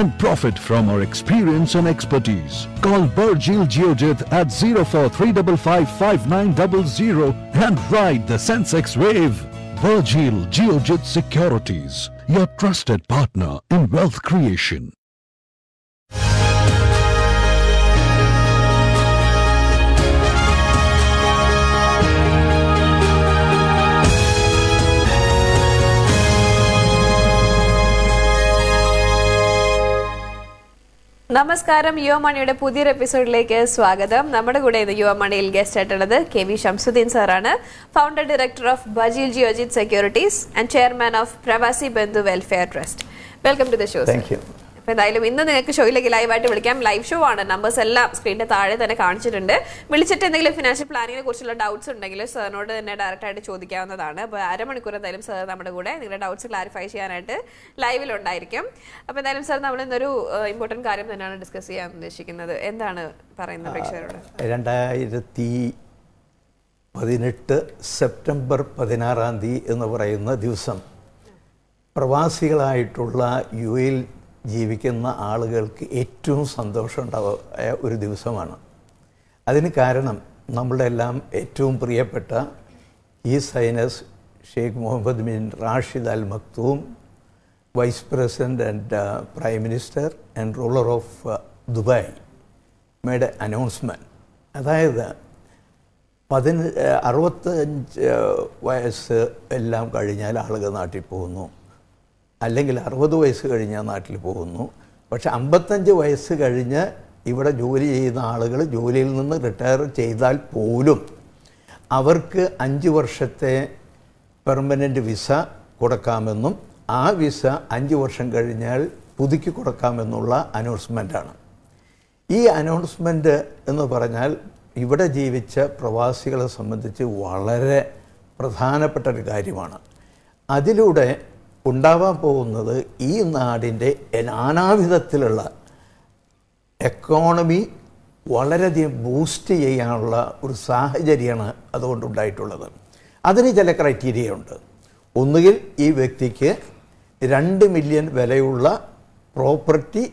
and profit from our experience and expertise. Call Burjil Geojit at 043555900 and ride the Sensex wave. Burjil Geojit Securities, your trusted partner in wealth creation. നമസ്കാരം യുവമണിയുടെ പുതിയൊരു എപ്പിസോഡിലേക്ക് സ്വാഗതം. നമ്മുടെ കൂടെ ഇന്ന് യുവമണിയിൽ guest ആയിട്ടുള്ളത് കെ വി ഷംസുദ്ദീൻ സാറാണ്. Founder director of ബജീൽ Geojit securities and chairman of Pravasi Bandhu welfare trust welcome to the show thank അപ്പൊ എന്തായാലും ഇന്ന് നിങ്ങൾക്ക് ഷോയിലേക്ക് ലൈവായിട്ട് വിളിക്കാം. ലൈവ് ഷോ ആണ്. നമ്പേഴ്സ് എല്ലാം സ്ക്രീനിന്റെ താഴെ തന്നെ കാണിച്ചിട്ടുണ്ട്. വിളിച്ചിട്ട് എന്തെങ്കിലും ഫിനാൻഷ്യൽ പ്ലാനിങ്ങിനെ കുറിച്ചുള്ള ഡൗട്ട്സ് ഉണ്ടെങ്കിൽ സാറിനോട് തന്നെ ഡയറക്റ്റ് ആയിട്ട് ചോദിക്കാവുന്നതാണ്. അപ്പോൾ അരമണിക്കൂർ എന്തായാലും സാർ നമ്മുടെ കൂടെ നിങ്ങളുടെ ഡൗട്ട്സ് ക്ലാരിഫൈ ചെയ്യാനായിട്ട് ലൈവിൽ ഉണ്ടായിരിക്കും. അപ്പോൾ എന്തായാലും സാർ നമ്മൾ ഇന്നൊരു ഇമ്പോർട്ടന്റ് കാര്യം തന്നെയാണ് ഡിസ്കസ് ചെയ്യാൻ ഉദ്ദേശിക്കുന്നത്. എന്താണ് പറയുന്നത് പ്രേക്ഷകരോട്? രണ്ടായിരത്തി പതിനെട്ട് സെപ്റ്റംബർ പതിനാറാം തീയതി എന്ന് പറയുന്ന ദിവസം പ്രവാസികളായിട്ടുള്ള യു എയിൽ ജീവിക്കുന്ന ആളുകൾക്ക് ഏറ്റവും സന്തോഷം ഉണ്ടായ ഒരു ദിവസമാണ്. അതിന് കാരണം നമ്മളുടെ എല്ലാം ഏറ്റവും പ്രിയപ്പെട്ട ഈ sinus Sheikh Mohammed bin Rashid Al Maktoum vice president and prime minister and ruler of Dubai made announcement അതായത് പതിന അറുപത്തഞ്ച് വയസ്സ് എല്ലാം കഴിഞ്ഞാൽ ആളുകൾ നാട്ടിൽ പോകുന്നു. അല്ലെങ്കിൽ അറുപത് വയസ്സ് കഴിഞ്ഞാൽ നാട്ടിൽ പോകുന്നു. പക്ഷെ അമ്പത്തഞ്ച് വയസ്സ് കഴിഞ്ഞ് ഇവിടെ ജോലി ചെയ്യുന്ന ആളുകൾ ജോലിയിൽ നിന്ന് റിട്ടയർ ചെയ്താൽ പോലും അവർക്ക് അഞ്ച് വർഷത്തെ പെർമനന്റ് വിസ കൊടുക്കാമെന്നും ആ വിസ അഞ്ച് വർഷം കഴിഞ്ഞാൽ പുതുക്കി കൊടുക്കാമെന്നുള്ള അനൗൺസ്മെന്റാണ് ഈ അനൗൺസ്മെന്റ് എന്ന് പറഞ്ഞാൽ ഇവിടെ ജീവിച്ച പ്രവാസികളെ സംബന്ധിച്ച് വളരെ പ്രധാനപ്പെട്ട ഒരു കാര്യമാണ്. അതിലൂടെ ഉണ്ടാവാൻ പോകുന്നത് ഈ നാടിന്റെ നാനാവിധത്തിലുള്ള എക്കോണമി വളരെയധികം ബൂസ്റ്റ് ചെയ്യാനുള്ള ഒരു സാഹചര്യമാണ് അതുകൊണ്ടുണ്ടായിട്ടുള്ളത് അതിന് ചില ക്രൈറ്റീരിയ ഉണ്ട്. ഒന്നുകിൽ ഈ വ്യക്തിക്ക് രണ്ട് മില്യൺ വിലയുള്ള പ്രോപ്പർട്ടി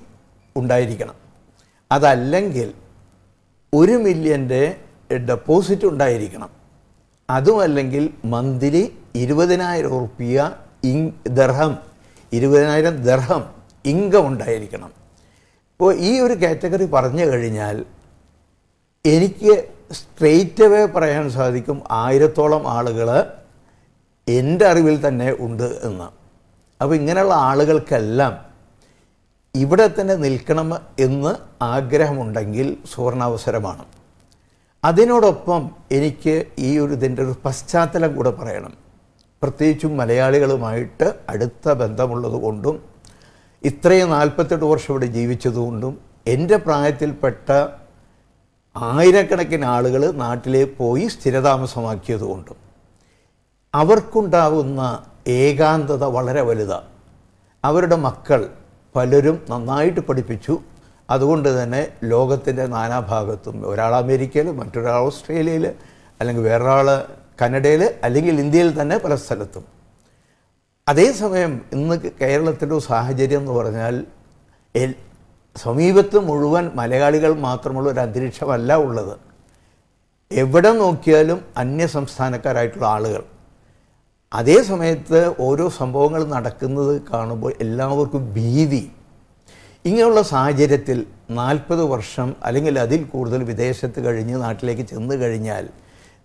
ഉണ്ടായിരിക്കണം. അതല്ലെങ്കിൽ ഒരു മില്യന്റെ ഡെപ്പോസിറ്റ് ഉണ്ടായിരിക്കണം. അതുമല്ലെങ്കിൽ മന്ത്ലി ഇരുപതിനായിരം ഉറുപ്പിയ ഇങ് ദർഹം ഇരുപതിനായിരം ദർഹം ഇൻകം ഉണ്ടായിരിക്കണം. ഇപ്പോൾ ഈ ഒരു കാറ്റഗറി പറഞ്ഞു കഴിഞ്ഞാൽ എനിക്ക് സ്ട്രെയിറ്റ് അവേ പറയാൻ സാധിക്കും ആയിരത്തോളം ആളുകൾ എന്റെ അറിവിൽ തന്നെ ഉണ്ട് എന്ന്. അപ്പോൾ ഇങ്ങനെയുള്ള ആളുകൾക്കെല്ലാം ഇവിടെ തന്നെ നിൽക്കണം എന്ന് ആഗ്രഹമുണ്ടെങ്കിൽ സുവർണാവസരമാണ്. അതിനോടൊപ്പം എനിക്ക് ഈ ഒരു ഇതിന്റെ ഒരു പശ്ചാത്തലം കൂടെ പറയണം. പ്രത്യേകിച്ചും മലയാളികളുമായിട്ട് അടുത്ത ബന്ധമുള്ളതുകൊണ്ടും ഇത്രയും നാൽപ്പത്തെട്ട് വർഷം ഇവിടെ ജീവിച്ചതുകൊണ്ടും എന്റെ പ്രായത്തിൽപ്പെട്ട ആയിരക്കണക്കിന് ആളുകൾ നാട്ടിലെ പോയി സ്ഥിരതാമസമാക്കിയതുകൊണ്ടും അവർക്കുണ്ടാകുന്ന ഏകാന്തത വളരെ വലുതാണ് അവരുടെ മക്കൾ പലരും നന്നായിട്ട് പഠിപ്പിച്ചു. അതുകൊണ്ട് തന്നെ ലോകത്തിന്റെ നാനാഭാഗത്തും ഒരാൾ അമേരിക്കയിൽ മറ്റൊരാൾ ഓസ്ട്രേലിയയിൽ അല്ലെങ്കിൽ വേറൊരാൾ കനഡയിൽ അല്ലെങ്കിൽ ഇന്ത്യയിൽ തന്നെ പല സ്ഥലത്തും. അതേസമയം ഇന്ന് കേരളത്തിന്റെ സാഹചര്യം എന്ന് പറഞ്ഞാൽ സമീപത്ത് മുഴുവൻ മലയാളികൾ മാത്രമുള്ള ഒരു അന്തരീക്ഷമല്ല ഉള്ളത്. എവിടെ നോക്കിയാലും അന്യ സംസ്ഥാനക്കാരായിട്ടുള്ള ആളുകൾ. അതേ സമയത്ത് ഓരോ സംഭവങ്ങൾ നടക്കുന്നത് കാണുമ്പോൾ എല്ലാവർക്കും ഭീതി. ഇങ്ങനെയുള്ള സാഹചര്യത്തിൽ നാൽപ്പത് വർഷം അല്ലെങ്കിൽ അതിൽ കൂടുതൽ വിദേശത്ത് കഴിഞ്ഞ് നാട്ടിലേക്ക് ചെന്ന് കഴിഞ്ഞാൽ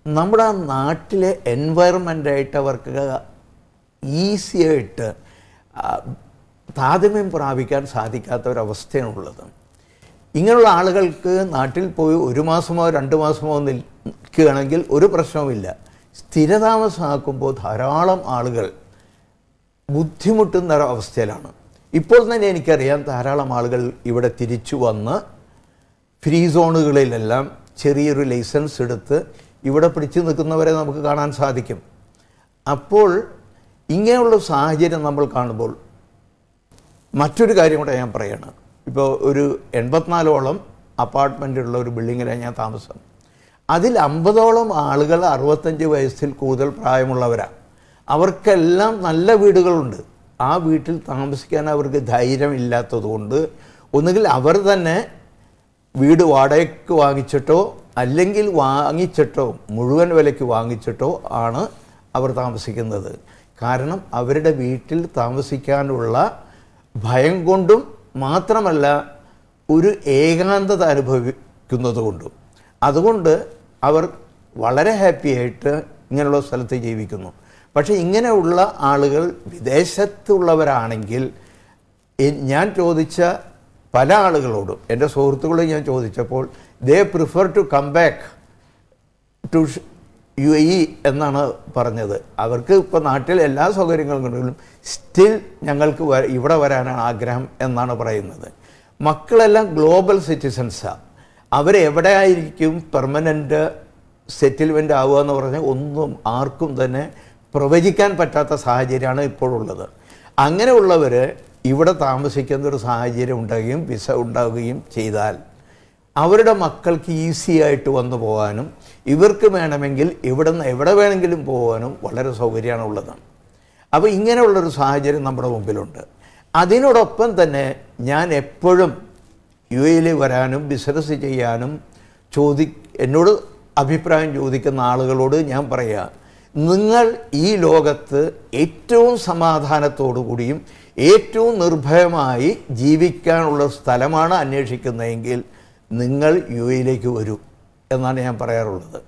നമ്മുടെ നാട്ടിലെ എൻവയറമെന്റായിട്ട് അവർക്ക് ഈസി ആയിട്ട് ആ, താരതമ്യം പ്രാപിക്കാൻ സാധിക്കാത്ത ഒരവസ്ഥയാണുള്ളത് ഇങ്ങനെയുള്ള ആളുകൾക്ക് നാട്ടിൽ പോയി ഒരു മാസമോ രണ്ട് മാസമോ നിൽക്കുകയാണെങ്കിൽ ഒരു പ്രശ്നവുമില്ല. സ്ഥിരതാമസമാക്കുമ്പോൾ ധാരാളം ആളുകൾ ബുദ്ധിമുട്ടുന്ന ഒരവസ്ഥയിലാണ്. ഇപ്പോൾ തന്നെ എനിക്കറിയാം ധാരാളം ആളുകൾ ഇവിടെ തിരിച്ചു വന്ന് ഫ്രീ സോണുകളിലെല്ലാം ചെറിയൊരു ലൈസൻസ് എടുത്ത് ഇവിടെ പിടിച്ചു നിൽക്കുന്നവരെ നമുക്ക് കാണാൻ സാധിക്കും. അപ്പോൾ ഇങ്ങനെയുള്ള സാഹചര്യം നമ്മൾ കാണുമ്പോൾ മറ്റൊരു കാര്യം കൂടെ ഞാൻ പറയാണ്. ഇപ്പോൾ ഒരു എൺപത്തിനാലോളം അപ്പാർട്ട്മെന്റുള്ള ഒരു ബിൽഡിങ്ങിലാണ് ഞാൻ താമസം. അതിൽ അമ്പതോളം ആളുകൾ അറുപത്തഞ്ച് വയസ്സിൽ കൂടുതൽ പ്രായമുള്ളവരാണ് അവർക്കെല്ലാം നല്ല വീടുകളുണ്ട്. ആ വീട്ടിൽ താമസിക്കാൻ അവർക്ക് ധൈര്യമില്ലാത്തതുകൊണ്ട് ഒന്നുകിൽ അവർ തന്നെ വീട് വാടകയ്ക്ക് വാങ്ങിച്ചിട്ടോ അല്ലെങ്കിൽ വാങ്ങിച്ചിട്ടോ മുഴുവൻ വിലയ്ക്ക് വാങ്ങിച്ചിട്ടോ ആണ് അവർ താമസിക്കുന്നത്. കാരണം അവരുടെ വീട്ടിൽ താമസിക്കാനുള്ള ഭയം കൊണ്ടും മാത്രമല്ല ഒരു ഏകാന്തത അനുഭവിക്കുന്നത് കൊണ്ടും. അതുകൊണ്ട് അവർ വളരെ ഹാപ്പിയായിട്ട് ഇങ്ങനെയുള്ള സ്ഥലത്ത് ജീവിക്കുന്നു. പക്ഷേ ഇങ്ങനെയുള്ള ആളുകൾ വിദേശത്തുള്ളവരാണെങ്കിൽ ഞാൻ ചോദിച്ച പല ആളുകളോടും എന്റെ സുഹൃത്തുക്കളോട് ഞാൻ ചോദിച്ചപ്പോൾ they prefer to come back to U A E എന്നാണ് പറഞ്ഞത്. അവർക്ക് ഇപ്പോൾ നാട്ടിൽ എല്ലാ സൗകര്യങ്ങളും ഉണ്ടെങ്കിലും സ്റ്റിൽ ഞങ്ങൾക്ക് ഇവിടെ വരാനാണ് ആഗ്രഹം എന്നാണ് പറയുന്നത്. മക്കളെല്ലാം ഗ്ലോബൽ സിറ്റിസൺസാണ് അവരെവിടെ ആയിരിക്കും പെർമനന്റ് സെറ്റിൽമെന്റ് ആവുക എന്ന് പറഞ്ഞാൽ ഒന്നും ആർക്കും തന്നെ പ്രവചിക്കാൻ പറ്റാത്ത സാഹചര്യമാണ് ഇപ്പോഴുള്ളത്. അങ്ങനെയുള്ളവർ ഇവിടെ താമസിക്കുന്ന ഒരു സാഹചര്യം ഉണ്ടാകുകയും വിസ ഉണ്ടാവുകയും ചെയ്താൽ അവരുടെ മക്കൾക്ക് ഈസി ആയിട്ട് വന്നു പോകാനും ഇവർക്ക് വേണമെങ്കിൽ ഇവിടെ നിന്ന് എവിടെ വേണമെങ്കിലും പോകാനും വളരെ സൗകര്യമാണ് ഉള്ളതാണ് അപ്പോൾ ഇങ്ങനെയുള്ളൊരു സാഹചര്യം നമ്മുടെ മുമ്പിലുണ്ട്. അതിനോടൊപ്പം തന്നെ ഞാൻ എപ്പോഴും യു എയിൽ വരാനും ബിസിനസ് ചെയ്യാനും ചോദി എന്നോട് അഭിപ്രായം ചോദിക്കുന്ന ആളുകളോട് ഞാൻ പറയാം നിങ്ങൾ ഈ ലോകത്ത് ഏറ്റവും സമാധാനത്തോടു കൂടിയും ഏറ്റവും നിർഭയമായി ജീവിക്കാനുള്ള സ്ഥലമാണ് അന്വേഷിക്കുന്നതെങ്കിൽ നിങ്ങൾ യു എയിലേക്ക് വരൂ എന്നാണ് ഞാൻ പറയാറുള്ളത്.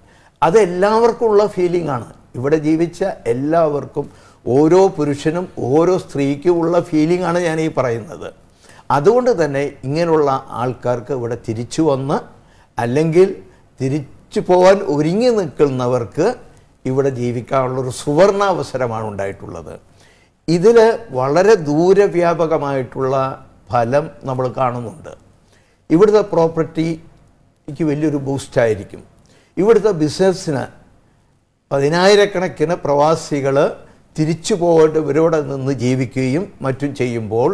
അത് എല്ലാവർക്കും ഉള്ള ഫീലിംഗ് ആണ് ഇവിടെ ജീവിച്ച എല്ലാവർക്കും ഓരോ പുരുഷനും ഓരോ സ്ത്രീക്കും ഉള്ള ഫീലിംഗ് ആണ് ഞാൻ ഈ പറയുന്നത്. അതുകൊണ്ട് തന്നെ ഇങ്ങനെയുള്ള ആൾക്കാർക്ക് ഇവിടെ തിരിച്ചു വന്ന് അല്ലെങ്കിൽ തിരിച്ചു പോകാൻ ഒരുങ്ങി നിൽക്കുന്നവർക്ക് ഇവിടെ ജീവിക്കാനുള്ളൊരു സുവർണാവസരമാണ് ഉണ്ടായിട്ടുള്ളത്. ഇതിൽ വളരെ ദൂരവ്യാപകമായിട്ടുള്ള ഫലം നമ്മൾ കാണുന്നുണ്ട്. ഇവിടുത്തെ പ്രോപ്പർട്ടിക്ക് വലിയൊരു ബൂസ്റ്റായിരിക്കും ഇവിടുത്തെ ബിസിനസ്സിന് പതിനായിരക്കണക്കിന് പ്രവാസികൾ തിരിച്ചു പോകേണ്ട ഇവരോടെ നിന്ന് ജീവിക്കുകയും മറ്റും ചെയ്യുമ്പോൾ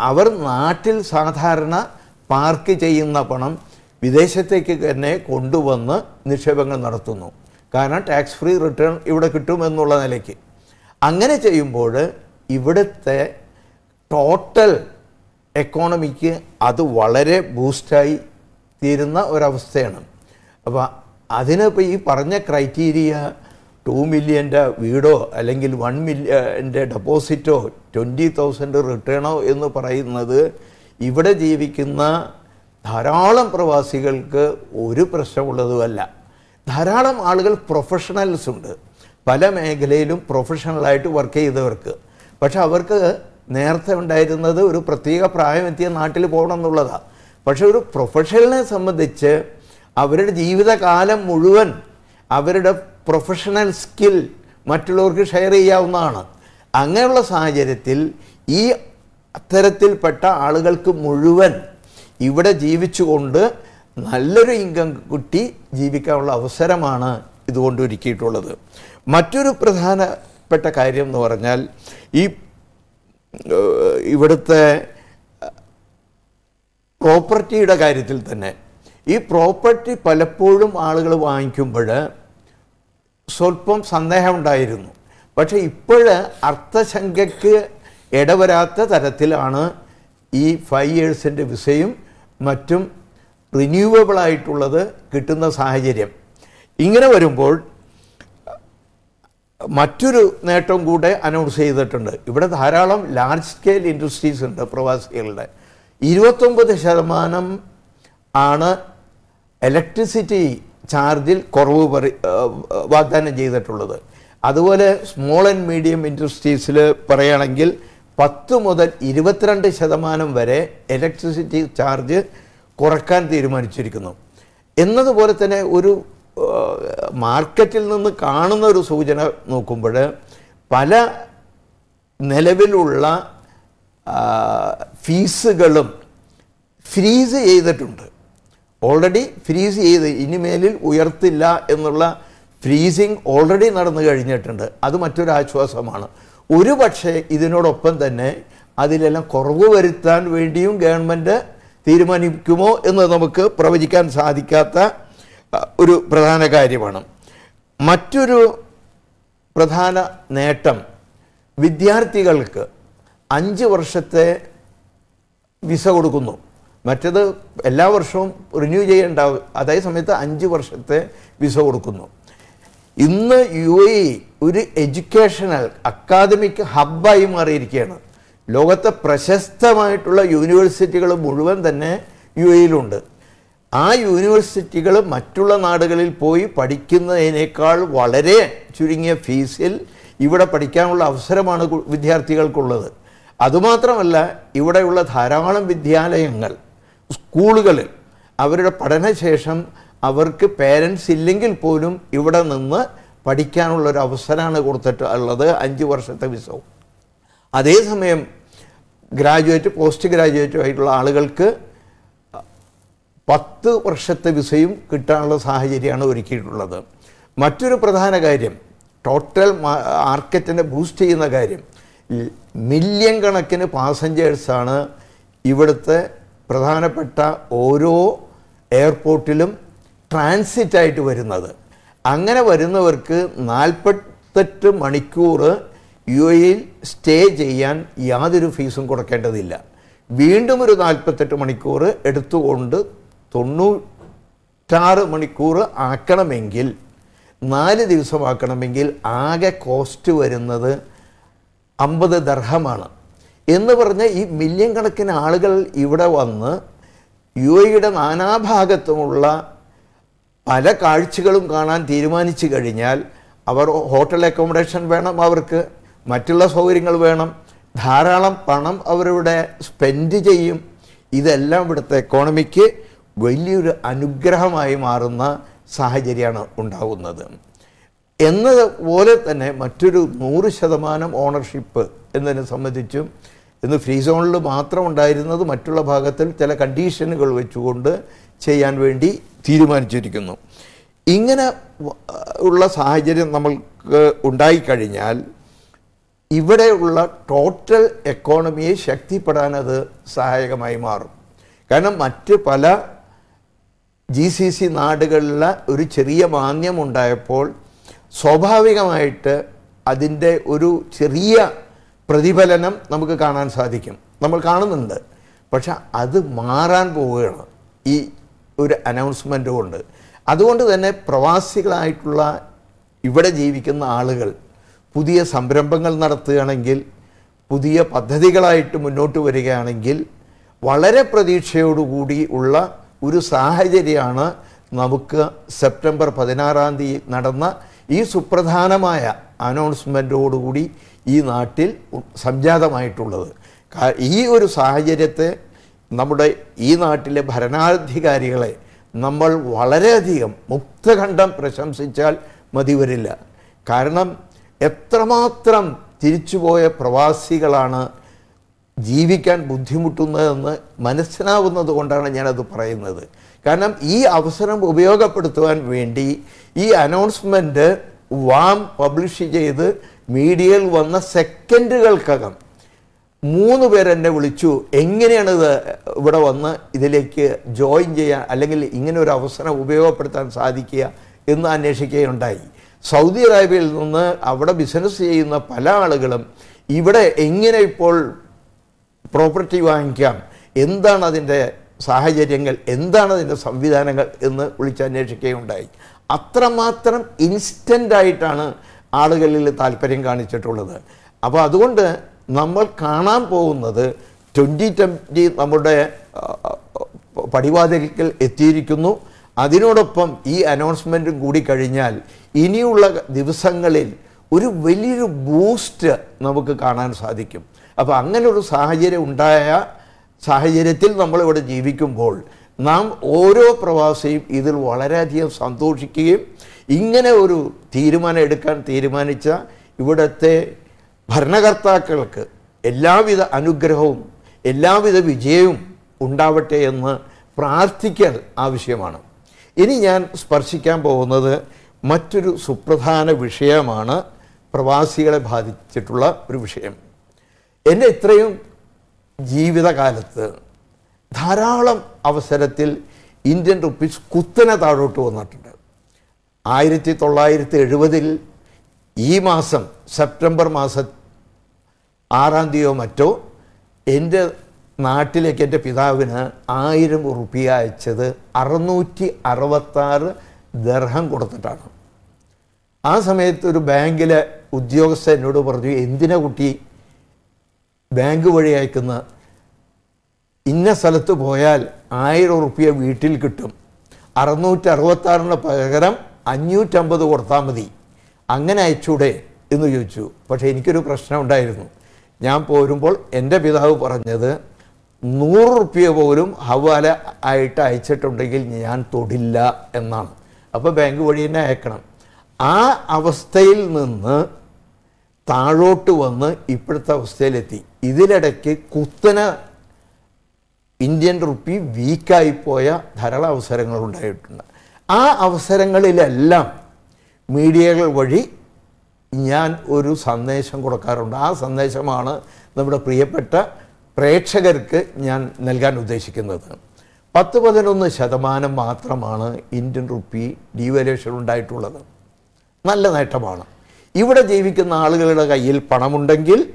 അവർ നാട്ടിൽ സാധാരണ പാർക്ക് ചെയ്യുന്ന പണം വിദേശത്തേക്ക് തന്നെ കൊണ്ടുവന്ന് നിക്ഷേപങ്ങൾ നടത്തുന്നു. കാരണം ടാക്സ് ഫ്രീ റിട്ടേൺ ഇവിടെ കിട്ടുമെന്നുള്ള നിലയ്ക്ക്. അങ്ങനെ ചെയ്യുമ്പോൾ ഇവിടുത്തെ ടോട്ടൽ എക്കോണമിക്ക് അത് വളരെ ബൂസ്റ്റായി തീരുന്ന ഒരവസ്ഥയാണ്. അപ്പോൾ അതിനിപ്പോൾ ഈ പറഞ്ഞ ക്രൈറ്റീരിയ ടു മില്യന്റെ വീടോ അല്ലെങ്കിൽ വൺ മില്യന്റെ ഡെപ്പോസിറ്റോ ട്വന്റി തൗസൻഡ് റിട്ടേണോ എന്ന് പറയുന്നത് ഇവിടെ ജീവിക്കുന്ന ധാരാളം പ്രവാസികൾക്ക് ഒരു പ്രശ്നമുള്ളതുമല്ല. ധാരാളം ആളുകൾ പ്രൊഫഷണൽസ് ഉണ്ട്. പല മേഖലയിലും പ്രൊഫഷണലായിട്ട് വർക്ക് ചെയ്തവർക്ക്. പക്ഷെ അവർക്ക് നേരത്തെ ഉണ്ടായിരുന്നത് ഒരു പ്രത്യേക പ്രായമെത്തിയ നാട്ടിൽ പോകണം എന്നുള്ളതാണ് പക്ഷെ ഒരു പ്രൊഫഷണലിനെ സംബന്ധിച്ച് അവരുടെ ജീവിതകാലം മുഴുവൻ അവരുടെ പ്രൊഫഷണൽ സ്കിൽ മറ്റുള്ളവർക്ക് ഷെയർ ചെയ്യാവുന്നതാണ്. അങ്ങനെയുള്ള സാഹചര്യത്തിൽ ഈ അത്തരത്തിൽപ്പെട്ട ആളുകൾക്ക് മുഴുവൻ ഇവിടെ ജീവിച്ചുകൊണ്ട് നല്ലൊരു ഇൻകം കിട്ടി ജീവിക്കാനുള്ള അവസരമാണ് ഇതുകൊണ്ട് ഒരുക്കിയിട്ടുള്ളത്. മറ്റൊരു പ്രധാനപ്പെട്ട കാര്യം എന്ന് പറഞ്ഞാൽ ഈ ഇവിടുത്തെ പ്രോപ്പർട്ടിയുടെ കാര്യത്തിൽ തന്നെ ഈ പ്രോപ്പർട്ടി പലപ്പോഴും ആളുകൾ വാങ്ങിക്കുമ്പോൾ സ്വല്പം സന്ദേഹമുണ്ടായിരുന്നു പക്ഷേ ഇപ്പോൾ അർത്ഥശങ്കയ്ക്ക് ഇടവരാത്ത തരത്തിലാണ് ഈ ഫൈവ് ഇയേഴ്സിന്റെ വിസയും മറ്റും റിന്യൂവബിളായിട്ടുള്ളത് കിട്ടുന്ന സാഹചര്യം. ഇങ്ങനെ വരുമ്പോൾ മറ്റൊരു നേട്ടം കൂടെ അനൗൺസ് ചെയ്തിട്ടുണ്ട്. ഇവിടെ ധാരാളം ലാർജ് സ്കെയിൽ ഇൻഡസ്ട്രീസ് ഉണ്ട് പ്രവാസികളുടെ. ഇരുപത്തൊമ്പത് ശതമാനം ആണ് ഇലക്ട്രിസിറ്റി ചാർജിൽ കുറവ് പറി വാഗ്ദാനം ചെയ്തിട്ടുള്ളത്. അതുപോലെ സ്മോൾ ആൻഡ് മീഡിയം ഇൻഡസ്ട്രീസിൽ പറയുകയാണെങ്കിൽ പത്ത് മുതൽ ഇരുപത്തിരണ്ട് ശതമാനം വരെ ഇലക്ട്രിസിറ്റി ചാർജ് കുറയ്ക്കാൻ തീരുമാനിച്ചിരിക്കുന്നു. എന്നതുപോലെ തന്നെ ഒരു മാർക്കറ്റിൽ നിന്ന് കാണുന്ന ഒരു സൂചന നോക്കുമ്പോൾ പല നിലവിലുള്ള ഫീസുകളും ഫ്രീസ് ചെയ്തിട്ടുണ്ട്. ഓൾറെഡി ഫ്രീസ് ചെയ്ത് ഇനിമേലിൽ ഉയർത്തില്ല എന്നുള്ള ഫ്രീസിങ് ഓൾറെഡി നടന്നു കഴിഞ്ഞിട്ടുണ്ട്. അത് മറ്റൊരു ആശ്വാസമാണ്. ഒരു പക്ഷേ ഇതിനോടൊപ്പം തന്നെ അതിലെല്ലാം കുറവ് വരുത്താൻ വേണ്ടിയും ഗവൺമെന്റ് തീരുമാനിക്കുമോ എന്ന് നമുക്ക് പ്രവചിക്കാൻ സാധിക്കാത്ത ഒരു പ്രധാന കാര്യമാണ്. മറ്റൊരു പ്രധാന നേട്ടം വിദ്യാർത്ഥികൾക്ക് അഞ്ച് വർഷത്തെ വിസ കൊടുക്കുന്നു. മറ്റത് എല്ലാ വർഷവും റിന്യൂ ചെയ്യേണ്ടാവും അതേ സമയത്ത് അഞ്ച് വർഷത്തെ വിസ കൊടുക്കുന്നു. ഇന്ന് യു എ ഒരു എഡ്യൂക്കേഷണൽ അക്കാദമിക് ഹബ്ബായി മാറിയിരിക്കുകയാണ്. ലോകത്തെ പ്രശസ്തമായിട്ടുള്ള യൂണിവേഴ്സിറ്റികൾ മുഴുവൻ തന്നെ യു എയിലുണ്ട് ആ യൂണിവേഴ്സിറ്റികൾ മറ്റുള്ള നാടുകളിൽ പോയി പഠിക്കുന്നതിനേക്കാൾ വളരെ ചുരുങ്ങിയ ഫീസിൽ ഇവിടെ പഠിക്കാനുള്ള അവസരമാണ് വിദ്യാർത്ഥികൾക്കുള്ളത്. അതുമാത്രമല്ല ഇവിടെയുള്ള ധാരാളം വിദ്യാലയങ്ങൾ സ്കൂളുകളിൽ അവരുടെ പഠനശേഷം അവർക്ക് പേരൻസ് ഇല്ലെങ്കിൽ പോലും ഇവിടെ നിന്ന് പഠിക്കാനുള്ള ഒരു അവസരമാണ് കൊടുത്തിട്ട് ഉള്ളത് അഞ്ച് വർഷത്തെ വിസവും അതേസമയം ഗ്രാജുവേറ്റ് പോസ്റ്റ് ഗ്രാജുവേറ്റും ആയിട്ടുള്ള ആളുകൾക്ക് പത്ത് വർഷത്തെ വിസയും കിട്ടാനുള്ള സാഹചര്യമാണ് ഒരുക്കിയിട്ടുള്ളത്. മറ്റൊരു പ്രധാന കാര്യം ടോട്ടൽ മാർക്കറ്റിനെ ബൂസ്റ്റ് ചെയ്യുന്ന കാര്യം മില്യൺ കണക്കിന് പാസഞ്ചേഴ്സാണ് ഇവിടുത്തെ പ്രധാനപ്പെട്ട ഓരോ എയർപോർട്ടിലും ട്രാൻസിറ്റായിട്ട് വരുന്നത്. അങ്ങനെ വരുന്നവർക്ക് നാൽപ്പത്തെട്ട് മണിക്കൂർ യു എയിൽ സ്റ്റേ ചെയ്യാൻ യാതൊരു ഫീസും കൊടുക്കേണ്ടതില്ല. വീണ്ടും ഒരു നാൽപ്പത്തെട്ട് മണിക്കൂർ എടുത്തുകൊണ്ട് തൊണ്ണൂറ്റാറ് മണിക്കൂർ ആക്കണമെങ്കിൽ നാല് ദിവസമാക്കണമെങ്കിൽ ആകെ കോസ്റ്റ് വരുന്നത് അമ്പത് ദർഹമാണ്. എന്ന് പറഞ്ഞ ഈ മില്യൺ കണക്കിന് ആളുകൾ ഇവിടെ വന്ന് യു എയുടെ നാനാഭാഗത്തുമുള്ള പല കാഴ്ചകളും കാണാൻ തീരുമാനിച്ചു കഴിഞ്ഞാൽ അവർ ഹോട്ടൽ അക്കോമഡേഷൻ വേണം അവർക്ക് മറ്റുള്ള സൗകര്യങ്ങൾ വേണം ധാരാളം പണം അവരിവിടെ സ്പെൻഡ് ചെയ്യും. ഇതെല്ലാം ഇവിടുത്തെ എക്കോണമിക്ക് വലിയൊരു അനുഗ്രഹമായി മാറുന്ന സാഹചര്യമാണ് ഉണ്ടാകുന്നത് എന്നതുപോലെ തന്നെ മറ്റൊരു നൂറ് ശതമാനം ഓണർഷിപ്പ് എന്നതിനെ സംബന്ധിച്ചും ഇന്ന് ഫ്രീ സോണിൽ മാത്രം ഉണ്ടായിരുന്നത് മറ്റുള്ള ഭാഗത്തിൽ ചില കണ്ടീഷനുകൾ വെച്ചുകൊണ്ട് ചെയ്യാൻ വേണ്ടി തീരുമാനിച്ചിരിക്കുന്നു. ഇങ്ങനെ ഉള്ള സാഹചര്യം നമ്മൾക്ക് ഉണ്ടായിക്കഴിഞ്ഞാൽ ഇവിടെയുള്ള ടോട്ടൽ എക്കോണമിയെ ശക്തിപ്പെടാൻ അത് സഹായകമായി മാറും. കാരണം മറ്റ് പല ജി സി സി നാടുകളിലെ ഒരു ചെറിയ മാന്യമുണ്ടായപ്പോൾ സ്വാഭാവികമായിട്ട് അതിന്റെ ഒരു ചെറിയ പ്രതിഫലനം നമുക്ക് കാണാൻ സാധിക്കും. നമ്മൾ കാണുന്നുണ്ട്. പക്ഷെ അത് മാറാൻ പോവുകയാണ് ഈ ഒരു അനൗൺസ്മെന്റ് കൊണ്ട്. അതുകൊണ്ട് തന്നെ പ്രവാസികളായിട്ടുള്ള ഇവിടെ ജീവിക്കുന്ന ആളുകൾ പുതിയ സംരംഭങ്ങൾ നടത്തുകയാണെങ്കിൽ പുതിയ പദ്ധതികളായിട്ട് മുന്നോട്ട് വരികയാണെങ്കിൽ വളരെ പ്രതീക്ഷയോടുകൂടി ഉള്ള ഒരു സാഹചര്യമാണ് നമുക്ക് സെപ്റ്റംബർ പതിനാറാം തീയതി നടന്ന ഈ സുപ്രധാനമായ അനൗൺസ്മെന്റോടുകൂടി ഈ നാട്ടിൽ സംജാതമായിട്ടുള്ളത്. ഈ ഒരു സാഹചര്യത്തെ നമ്മുടെ ഈ നാട്ടിലെ ഭരണാധികാരികളെ നമ്മൾ വളരെയധികം മുക്തഖണ്ഡം പ്രശംസിച്ചാൽ മതി വരില്ല കാരണം എത്രമാത്രം തിരിച്ചുപോയ പ്രവാസികളാണ് ജീവിക്കാൻ ബുദ്ധിമുട്ടുന്നതെന്ന് മനസ്സിലാവുന്നത് കൊണ്ടാണ് ഞാനത് പറയുന്നത്. കാരണം ഈ അവസരം ഉപയോഗപ്പെടുത്തുവാൻ വേണ്ടി ഈ അനൗൺസ്മെന്റ് വാം പബ്ലിഷ് ചെയ്ത് മീഡിയയിൽ വന്ന സെക്കൻഡുകൾക്കകം മൂന്ന് പേരെന്നെ വിളിച്ചു എങ്ങനെയാണ് ഇത് ഇവിടെ വന്ന് ഇതിലേക്ക് ജോയിൻ ചെയ്യാൻ അല്ലെങ്കിൽ ഇങ്ങനെ ഒരു അവസരം ഉപയോഗപ്പെടുത്താൻ സാധിക്കുക? എന്ന് അന്വേഷിക്കുകയുണ്ടായി. സൗദി അറേബ്യയിൽ നിന്ന് അവിടെ ബിസിനസ് ചെയ്യുന്ന പല ആളുകളും ഇവിടെ എങ്ങനെ ഇപ്പോൾ പ്രോപ്പർട്ടി വാങ്ങിക്കാം. എന്താണ് അതിന്റെ സാഹചര്യങ്ങൾ? എന്താണ് അതിന്റെ സംവിധാനങ്ങൾ എന്ന് വിളിച്ചന്വേഷിക്കുകയുണ്ടായി. അത്രമാത്രം ഇൻസ്റ്റന്റായിട്ടാണ് ആളുകളിൽ താല്പര്യം കാണിച്ചിട്ടുള്ളത്. അപ്പോൾ അതുകൊണ്ട് നമ്മൾ കാണാൻ പോകുന്നത് ട്വന്റി ട്വന്റി നമ്മുടെ പടിവാതിലിക്കൽ എത്തിയിരിക്കുന്നു. അതിനോടൊപ്പം ഈ അനൗൺസ്മെന്റും കൂടി കഴിഞ്ഞാൽ ഇനിയുള്ള ദിവസങ്ങളിൽ ഒരു വലിയൊരു ബൂസ്റ്റ് നമുക്ക് കാണാൻ സാധിക്കും. അപ്പോൾ അങ്ങനെ ഒരു സാഹചര്യം ഉണ്ടായ സാഹചര്യത്തിൽ നമ്മളിവിടെ ജീവിക്കുമ്പോൾ നാം ഓരോ പ്രവാസിയും ഇതിൽ വളരെയധികം സന്തോഷിക്കുകയും ഇങ്ങനെ ഒരു തീരുമാനം എടുക്കാൻ തീരുമാനിച്ച ഇവിടുത്തെ ഭരണകർത്താക്കൾക്ക് എല്ലാവിധ അനുഗ്രഹവും എല്ലാവിധ വിജയവും ഉണ്ടാവട്ടെ എന്ന് പ്രാർത്ഥിക്കൽ ആവശ്യമാണ്. ഇനി ഞാൻ സ്പർശിക്കാൻ പോകുന്നത് മറ്റൊരു സുപ്രധാന വിഷയമാണ് പ്രവാസികളെ ബാധിച്ചിട്ടുള്ള ഒരു വിഷയം. എന്റെ ഇത്രയും ജീവിതകാലത്ത് ധാരാളം അവസരത്തിൽ ഇന്ത്യൻ റുപ്പീസ് കുത്തനെ താഴോട്ട് വന്നിട്ടുണ്ട്. ആയിരത്തി തൊള്ളായിരത്തി എഴുപതിൽ ഈ മാസം സെപ്റ്റംബർ മാസം ആറാം തീയതിയോ മറ്റോ എന്റെ നാട്ടിലേക്ക് എന്റെ പിതാവിന് ആയിരം റുപ്പിയ അയച്ചത് അറുന്നൂറ്റി അറുപത്താറ് ദർഹം കൊടുത്തിട്ടാണ്. ആ സമയത്ത് ഒരു ബാങ്കിലെ ഉദ്യോഗസ്ഥ എന്നോട് പറഞ്ഞു എന്തിനാ കുട്ടി ബാങ്ക് വഴി അയക്കുന്ന ഇന്ന സ്ഥലത്ത് പോയാൽ ആയിരം ഉറുപ്പ്യ വീട്ടിൽ കിട്ടും. അറുന്നൂറ്റി അറുപത്താറിന് പകരം അഞ്ഞൂറ്റമ്പത് കൊടുത്താൽ മതി. അങ്ങനെ അയച്ചൂടെ എന്ന് ചോദിച്ചു. പക്ഷേ എനിക്കൊരു പ്രശ്നം ഉണ്ടായിരുന്നു. ഞാൻ പോരുമ്പോൾ എന്റെ പിതാവ് പറഞ്ഞത് നൂറ് റുപ്യ പോലും ഹവാല ആയിട്ട് അയച്ചിട്ടുണ്ടെങ്കിൽ ഞാൻ തൊടില്ല എന്നാണ്. അപ്പോൾ ബാങ്ക് വഴി തന്നെ അയക്കണം. ആ അവസ്ഥയിൽ നിന്ന് താഴോട്ട് വന്ന് ഇപ്പോഴത്തെ അവസ്ഥയിലെത്തി. ഇതിനിടയ്ക്ക് കുത്തന ഇന്ത്യൻ റുപ്പി വീക്കായിപ്പോയ ധാരാളം അവസരങ്ങൾ ഉണ്ടായിട്ടുണ്ട്. ആ അവസരങ്ങളിലെല്ലാം മീഡിയകൾ വഴി ഞാൻ ഒരു സന്ദേശം കൊടുക്കാറുണ്ട്. ആ സന്ദേശമാണ് നമ്മുടെ പ്രിയപ്പെട്ട പ്രേക്ഷകർക്ക് ഞാൻ നൽകാൻ ഉദ്ദേശിക്കുന്നത്. പത്ത് പതിനൊന്ന് ശതമാനം മാത്രമാണ് ഇന്ത്യൻ റുപ്പി ഡീവാലുവേഷൻ ഉണ്ടായിട്ടുള്ളത്. നല്ല നേട്ടമാണ്. ഇവിടെ ജീവിക്കുന്ന ആളുകളുടെ കയ്യിൽ പണമുണ്ടെങ്കിൽ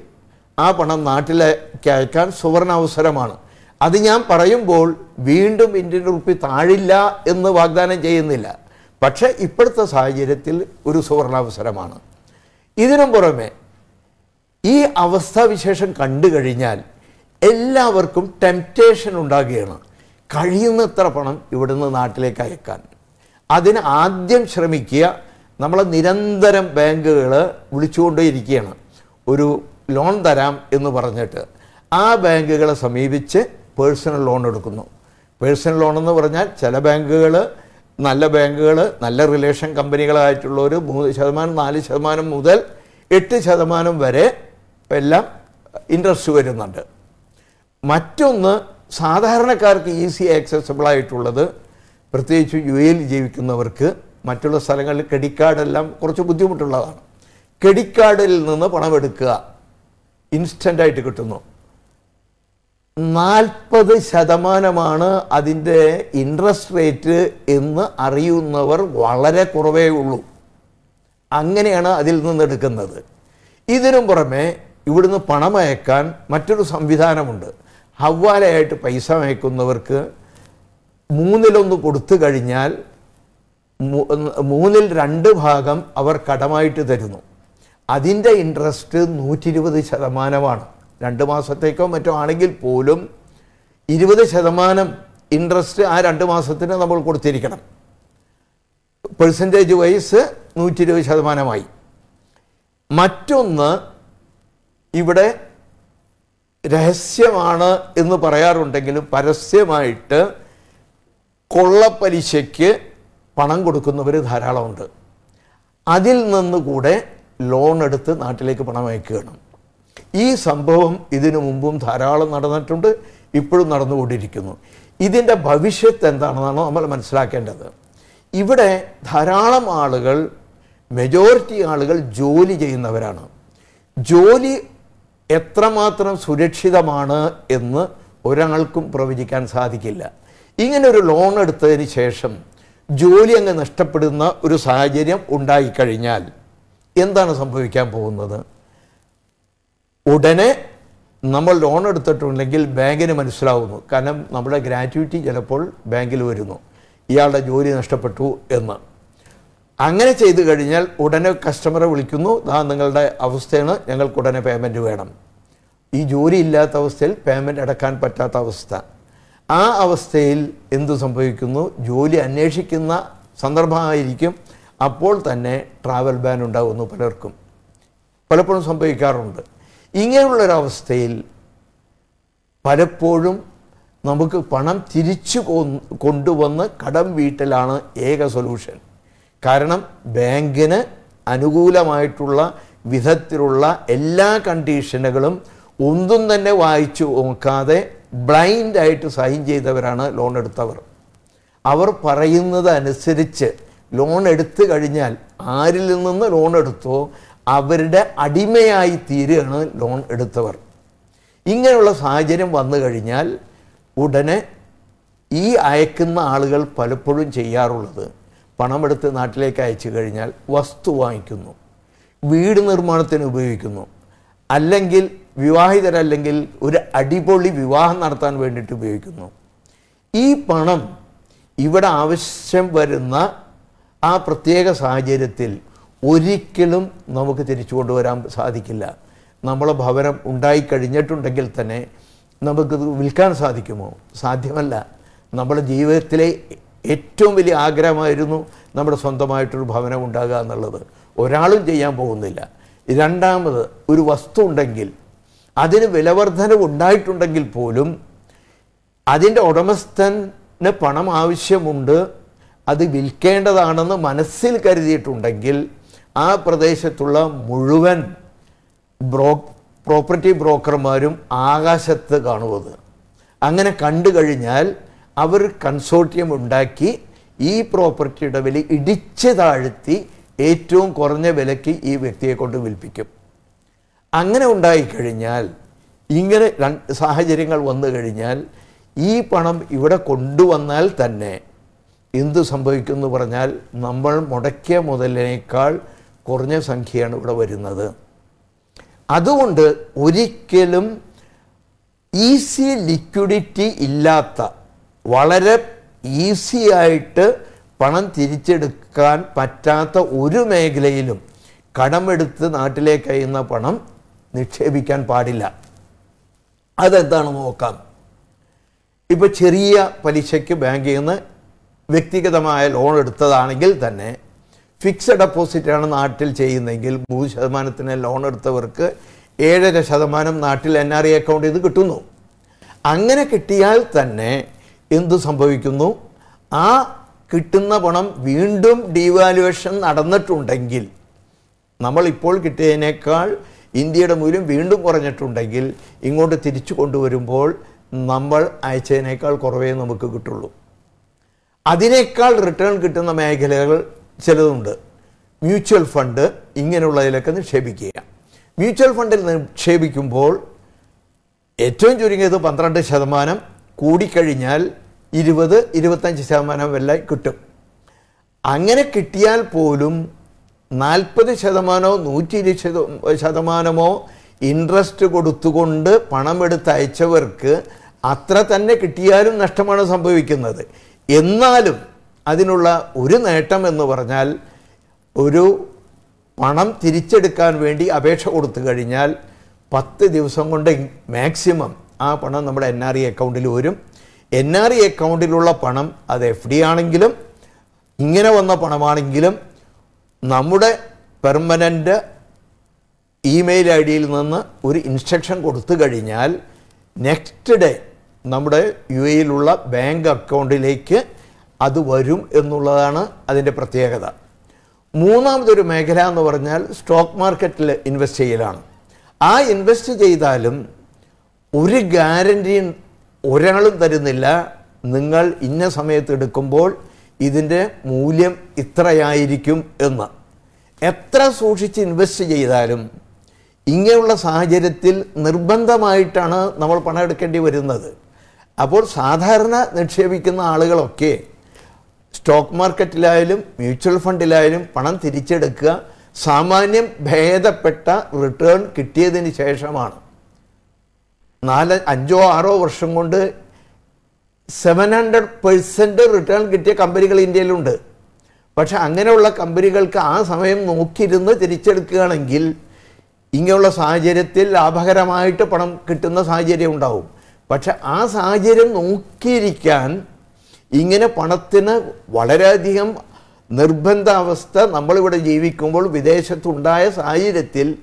ആ പണം നാട്ടിലേക്ക് അയക്കാൻ സുവർണ അവസരമാണ് അത് ഞാൻ പറയുമ്പോൾ വീണ്ടും ഇന്ത്യൻ റുപ്പി താഴില്ല എന്ന് വാഗ്ദാനം ചെയ്യുന്നില്ല. പക്ഷേ ഇപ്പോഴത്തെ സാഹചര്യത്തിൽ ഒരു സുവർണാവസരമാണ്. ഇതിനു പുറമെ ഈ അവസ്ഥാവിശേഷം കണ്ടു കഴിഞ്ഞാൽ എല്ലാവർക്കും ടെംപ്റ്റേഷൻ ഉണ്ടാകുകയാണ്. കഴിയുന്നത്ര പണം ഇവിടുന്ന് നാട്ടിലേക്ക് അയക്കാൻ. അതിന് ആദ്യം ശ്രമിക്കുക നമ്മളെ നിരന്തരം ബാങ്കുകൾ വിളിച്ചുകൊണ്ടേയിരിക്കുകയാണ് ഒരു ലോൺ തരാം എന്ന് പറഞ്ഞിട്ട് ആ ബാങ്കുകളെ സമീപിച്ച് പേഴ്സണൽ ലോൺ എടുക്കുന്നു. പേഴ്സണൽ ലോൺ എന്ന് പറഞ്ഞാൽ ചില ബാങ്കുകൾ നല്ല ബാങ്കുകൾ നല്ല റിലേഷൻ കമ്പനികളായിട്ടുള്ളവർ മൂന്ന് ശതമാനം നാല് ശതമാനം മുതൽ എട്ട് ശതമാനം വരെ എല്ലാം ഇൻട്രസ്റ്റ് വരുന്നുണ്ട്. മറ്റൊന്ന് സാധാരണക്കാർക്ക് ഈസി ആക്സസബിൾ ആയിട്ടുള്ളത് പ്രത്യേകിച്ച് യു എയിൽ ജീവിക്കുന്നവർക്ക് മറ്റുള്ള സ്ഥലങ്ങളിൽ ക്രെഡിറ്റ് കാർഡെല്ലാം കുറച്ച് ബുദ്ധിമുട്ടുള്ളതാണ്. ക്രെഡിറ്റ് കാർഡിൽ നിന്ന് പണം എടുക്കുക ഇൻസ്റ്റന്റായിട്ട് കിട്ടുന്നു. നാൽപ്പത് ശതമാനമാണ് അതിന്റെ ഇൻട്രസ്റ്റ് റേറ്റ് എന്ന് അറിയുന്നവർ വളരെ കുറവേ ഉള്ളൂ. അങ്ങനെയാണ് അതിൽ നിന്ന് എടുക്കുന്നത്. ഇതിനും പുറമെ ഇവിടുന്ന് പണം അയക്കാൻ മറ്റൊരു സംവിധാനമുണ്ട്. ഹവാലയായിട്ട് പൈസ അയക്കുന്നവർക്ക് മൂന്നിലൊന്ന് കൊടുത്തു കഴിഞ്ഞാൽ മൂന്നിൽ രണ്ട് ഭാഗം അവർ കടമായിട്ട് തരുന്നു. അതിന്റെ ഇൻട്രസ്റ്റ് നൂറ്റി ഇരുപത് ശതമാനമാണ്. രണ്ട് മാസത്തേക്കോ മറ്റോ ആണെങ്കിൽ പോലും ഇരുപത് ശതമാനം ഇൻട്രസ്റ്റ് ആ രണ്ട് മാസത്തിന് നമ്മൾ കൊടുത്തിരിക്കണം. പെർസെന്റേജ് വൈസ് നൂറ്റി ഇരുപത് ശതമാനമായി. മറ്റൊന്ന് ഇവിടെ രഹസ്യമാണ് എന്ന് പറയാറുണ്ടെങ്കിലും പരസ്യമായിട്ട് കൊള്ളപ്പലിശയ്ക്ക് പണം കൊടുക്കുന്നവർ ധാരാളമുണ്ട്. അതിൽ നിന്നുകൂടെ ലോൺ എടുത്ത് നാട്ടിലേക്ക് പണം അയക്കുകയാണ്. ഈ സംഭവം ഇതിനു മുമ്പും ധാരാളം നടന്നിട്ടുണ്ട് ഇപ്പോഴും നടന്നുകൊണ്ടിരിക്കുന്നു. ഇതിന്റെ ഭവിഷ്യത്ത് എന്താണെന്നാണ് നമ്മൾ മനസ്സിലാക്കേണ്ടത്. ഇവിടെ ധാരാളം ആളുകൾ മെജോറിറ്റി ആളുകൾ ജോലി ചെയ്യുന്നവരാണ്. ജോലി എത്രമാത്രം സുരക്ഷിതമാണ് എന്ന് ഒരാൾക്കും പ്രവചിക്കാൻ സാധിക്കില്ല. ഇങ്ങനൊരു ലോൺ എടുത്തതിന് ശേഷം ജോലി അങ്ങ് നഷ്ടപ്പെടുന്ന ഒരു സാഹചര്യം ഉണ്ടായിക്കഴിഞ്ഞാൽ എന്താണ് സംഭവിക്കാൻ പോകുന്നത്? ഉടനെ നമ്മൾ ലോൺ എടുത്തിട്ടുണ്ടെങ്കിൽ ബാങ്കിന് മനസ്സിലാവുന്നു. കാരണം നമ്മുടെ ഗ്രാറ്റുവിറ്റി ചിലപ്പോൾ ബാങ്കിൽ വരുന്നു. ഇയാളുടെ ജോലി നഷ്ടപ്പെട്ടു എന്ന്. അങ്ങനെ ചെയ്തു കഴിഞ്ഞാൽ ഉടനെ കസ്റ്റമറെ വിളിക്കുന്നു. ദാ നിങ്ങളുടെ അവസ്ഥയാണ്. ഞങ്ങൾക്ക് ഉടനെ പേയ്മെന്റ് വേണം. ഈ ജോലി ഇല്ലാത്ത അവസ്ഥയിൽ പേയ്മെന്റ് അടക്കാൻ പറ്റാത്ത അവസ്ഥ. ആ അവസ്ഥയിൽ എന്തു സംഭവിക്കുന്നു? ജോലി അന്വേഷിക്കുന്ന സന്ദർഭമായിരിക്കും. അപ്പോൾ തന്നെ ട്രാവൽ ബാൻ ഉണ്ടാകുന്നു പലർക്കും. പലപ്പോഴും സംഭവിക്കാറുണ്ട്. ഇങ്ങനെയുള്ളൊരവസ്ഥയിൽ പലപ്പോഴും നമുക്ക് പണം തിരിച്ചു കൊണ്ടുവന്ന് കടം വീട്ടലാണ് ഏക സൊല്യൂഷൻ കാരണം ബാങ്കിന് അനുകൂലമായിട്ടുള്ള വിധത്തിലുള്ള എല്ലാ കണ്ടീഷനുകളും ഒന്നും തന്നെ വായിച്ചു നോക്കാതെ ബ്ലൈൻഡായിട്ട് സൈൻ ചെയ്തവരാണ് ലോൺ എടുത്തവർ. അവർ പറയുന്നത് അനുസരിച്ച് ലോൺ എടുത്തു കഴിഞ്ഞാൽ ആരിൽ നിന്ന് ലോൺ എടുത്തോ അവരുടെ അടിമയായി തീരുകയാണ് ലോൺ എടുത്തവർ. ഇങ്ങനെയുള്ള സാഹചര്യം വന്നു കഴിഞ്ഞാൽ ഉടനെ ഈ അയക്കുന്ന ആളുകൾ പലപ്പോഴും ചെയ്യാറുള്ളത് പണമെടുത്ത് നാട്ടിലേക്ക് അയച്ചു കഴിഞ്ഞാൽ വസ്തു വാങ്ങിക്കുന്നു വീട് നിർമ്മാണത്തിന് ഉപയോഗിക്കുന്നു അല്ലെങ്കിൽ വിവാഹിതരല്ലെങ്കിൽ ഒരു അടിപൊളി വിവാഹം നടത്താൻ വേണ്ടിയിട്ട് ഉപയോഗിക്കുന്നു. ഈ പണം ഇവിടെ ആവശ്യം വരുന്ന ആ പ്രത്യേക സാഹചര്യത്തിൽ ഒരിക്കലും നമുക്ക് തിരിച്ചു കൊണ്ടുവരാൻ സാധിക്കില്ല. നമ്മളെ ഭവനം ഉണ്ടായിക്കഴിഞ്ഞിട്ടുണ്ടെങ്കിൽ തന്നെ നമുക്ക് വിൽക്കാൻ സാധിക്കുമോ? സാധ്യമല്ല. നമ്മുടെ ജീവിതത്തിലെ ഏറ്റവും വലിയ ആഗ്രഹമായിരുന്നു നമ്മുടെ സ്വന്തമായിട്ടൊരു ഭവനം ഉണ്ടാകുക എന്നുള്ളത് ഒരാളും ചെയ്യാൻ പോകുന്നില്ല. രണ്ടാമത് ഒരു വസ്തു ഉണ്ടെങ്കിൽ അതിന് വിലവർധന ഉണ്ടായിട്ടുണ്ടെങ്കിൽ പോലും അതിന്റെ ഉടമസ്ഥന് പണം ആവശ്യമുണ്ട് അത് വിൽക്കേണ്ടതാണെന്ന് മനസ്സിൽ കരുതിയിട്ടുണ്ടെങ്കിൽ ആ പ്രദേശത്തുള്ള മുഴുവൻ ബ്രോ പ്രോപ്പർട്ടി ബ്രോക്കർമാരും ആകാശത്ത് കാണുന്നത് അങ്ങനെ കണ്ടു കഴിഞ്ഞാൽ അവർ കൺസോർട്ടിയം ഉണ്ടാക്കി ഈ പ്രോപ്പർട്ടിയുടെ വില ഇടിച്ച് താഴ്ത്തി ഏറ്റവും കുറഞ്ഞ വിലയ്ക്ക് ഈ വ്യക്തിയെ കൊണ്ട് വിൽപ്പിക്കും. അങ്ങനെ ഉണ്ടായിക്കഴിഞ്ഞാൽ ഇങ്ങനെ സാഹചര്യങ്ങൾ വന്നു കഴിഞ്ഞാൽ ഈ പണം ഇവിടെ കൊണ്ടുവന്നാൽ തന്നെ എന്ത് സംഭവിക്കുമെന്ന് പറഞ്ഞാൽ നമ്മൾ മുടക്കിയ മുതലിനേക്കാൾ കുറഞ്ഞ സംഖ്യയാണ് ഇവിടെ വരുന്നത്. അതുകൊണ്ട് ഒരിക്കലും ഈസി ലിക്വിഡിറ്റി ഇല്ലാത്ത വളരെ ഈസി ആയിട്ട് പണം തിരിച്ചെടുക്കാൻ പറ്റാത്ത ഒരു മേഖലയിലും കടമെടുത്ത് നാട്ടിലേക്ക് അയ്യുന്ന പണം നിക്ഷേപിക്കാൻ പാടില്ല. അതെന്താണ് നോക്കാം. ഇപ്പോൾ ചെറിയ പലിശയ്ക്ക് ബാങ്കിൽ നിന്ന് വ്യക്തിഗതമായ ലോൺ എടുത്തതാണെങ്കിൽ തന്നെ ഫിക്സഡ് ഡെപ്പോസിറ്റാണ് നാട്ടിൽ ചെയ്യുന്നതെങ്കിൽ മൂന്ന് ശതമാനത്തിന് ലോൺ എടുത്തവർക്ക് ഏഴര ശതമാനം നാട്ടിൽ എൻ ആർ ഐ അക്കൗണ്ടിൽ നിന്ന് കിട്ടുന്നു. അങ്ങനെ കിട്ടിയാൽ തന്നെ എന്തു സംഭവിക്കുന്നു? ആ കിട്ടുന്ന പണം വീണ്ടും ഡീവാലുവേഷൻ നടന്നിട്ടുണ്ടെങ്കിൽ നമ്മളിപ്പോൾ കിട്ടിയതിനേക്കാൾ ഇന്ത്യയുടെ മൂല്യം വീണ്ടും കുറഞ്ഞിട്ടുണ്ടെങ്കിൽ ഇങ്ങോട്ട് തിരിച്ചു കൊണ്ടുവരുമ്പോൾ നമ്മൾ അയച്ചതിനേക്കാൾ കുറവേ നമുക്ക് കിട്ടുള്ളൂ. അതിനേക്കാൾ റിട്ടേൺ കിട്ടുന്ന മേഖലകൾ ചിലതുണ്ട്. മ്യൂച്വൽ ഫണ്ട് ഇങ്ങനെയുള്ളതിലൊക്കെ നിക്ഷേപിക്കുക. മ്യൂച്വൽ ഫണ്ടിൽ നിക്ഷേപിക്കുമ്പോൾ ഏറ്റവും ചുരുങ്ങിയത് പന്ത്രണ്ട് ശതമാനം കൂടിക്കഴിഞ്ഞാൽ ഇരുപത് ഇരുപത്തഞ്ച് ശതമാനം വല്ല കിട്ടും. അങ്ങനെ കിട്ടിയാൽ പോലും നാൽപ്പത് ശതമാനമോ നൂറ്റി ഇരുപത് ശതമാനമോ ഇൻട്രസ്റ്റ് കൊടുത്തുകൊണ്ട് പണമെടുത്ത് അയച്ചവർക്ക് അത്ര തന്നെ കിട്ടിയാലും നഷ്ടമാണ് സംഭവിക്കുന്നത്. എന്നാലും അതിനുള്ള ഒരു നേട്ടം എന്ന് പറഞ്ഞാൽ ഒരു പണം തിരിച്ചെടുക്കാൻ വേണ്ടി അപേക്ഷ കൊടുത്തു കഴിഞ്ഞാൽ പത്ത് ദിവസം കൊണ്ട് മാക്സിമം ആ പണം നമ്മുടെ എൻ ആർ ഇ അക്കൗണ്ടിൽ വരും. എൻ ആർ ഇ അക്കൗണ്ടിലുള്ള പണം അത് എഫ് ഡി ആണെങ്കിലും ഇങ്ങനെ വന്ന പണമാണെങ്കിലും നമ്മുടെ പെർമനന്റ് ഇമെയിൽ ഐ ഡിയിൽ നിന്ന് ഒരു ഇൻസ്ട്രക്ഷൻ കൊടുത്തു കഴിഞ്ഞാൽ നെക്സ്റ്റ് ഡേ നമ്മുടെ യു എയിലുള്ള ബാങ്ക് അക്കൗണ്ടിലേക്ക് അത് വരും എന്നുള്ളതാണ് അതിന്റെ പ്രത്യേകത. മൂന്നാമതൊരു മേഖല എന്ന് പറഞ്ഞാൽ സ്റ്റോക്ക് മാർക്കറ്റിൽ ഇൻവെസ്റ്റ് ചെയ്യലാണ്. ആ ഇൻവെസ്റ്റ് ചെയ്താലും ഒരു ഗ്യാരന്റിയും ഒരാളും തരുന്നില്ല. നിങ്ങൾ ഇന്ന സമയത്ത് എടുക്കുമ്പോൾ ഇതിന്റെ മൂല്യം ഇത്രയായിരിക്കും എന്ന്. എത്ര സൂക്ഷിച്ച് ഇൻവെസ്റ്റ് ചെയ്താലും ഇങ്ങനെയുള്ള സാഹചര്യത്തിൽ നിർബന്ധമായിട്ടാണ് നമ്മൾ പണം എടുക്കേണ്ടി വരുന്നത്. അപ്പോൾ സാധാരണ നിക്ഷേപിക്കുന്ന ആളുകളൊക്കെ സ്റ്റോക്ക് മാർക്കറ്റിലായാലും മ്യൂച്വൽ ഫണ്ടിലായാലും പണം തിരിച്ചെടുക്കുക സാമാന്യം ഭേദപ്പെട്ട റിട്ടേൺ കിട്ടിയതിന് ശേഷമാണ്. നാല് അഞ്ചോ ആറോ വർഷം കൊണ്ട് സെവൻ ഹൺഡ്രഡ് പെർസെന്റ് റിട്ടേൺ കിട്ടിയ കമ്പനികൾ ഇന്ത്യയിലുണ്ട്. പക്ഷെ അങ്ങനെയുള്ള കമ്പനികൾക്ക് ആ സമയം നോക്കിയിരുന്ന് തിരിച്ചെടുക്കുകയാണെങ്കിൽ ഇങ്ങനെയുള്ള സാഹചര്യത്തിൽ ലാഭകരമായിട്ട് പണം കിട്ടുന്ന സാഹചര്യം ഉണ്ടാവും. പക്ഷെ ആ സാഹചര്യം നോക്കിയിരിക്കാൻ ഇങ്ങനെ പണത്തിന് വളരെയധികം നിർബന്ധാവസ്ഥ നമ്മളിവിടെ ജീവിക്കുമ്പോൾ വിദേശത്തുണ്ടായ സാഹചര്യത്തിൽ